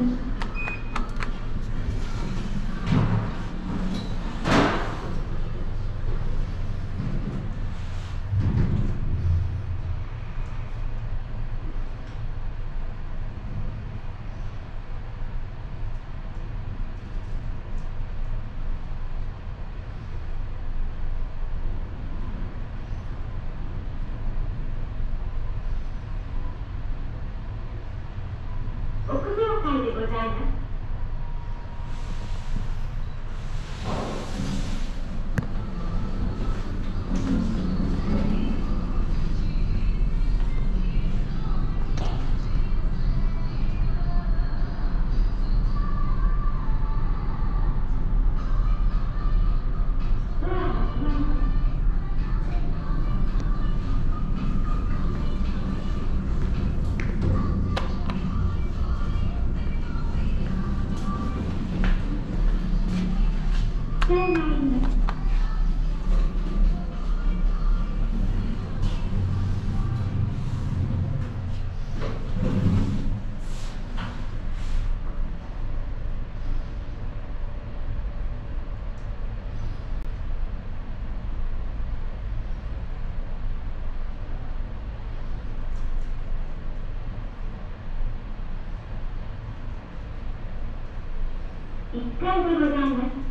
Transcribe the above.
Mm-hmm. Amen. 1回でございます。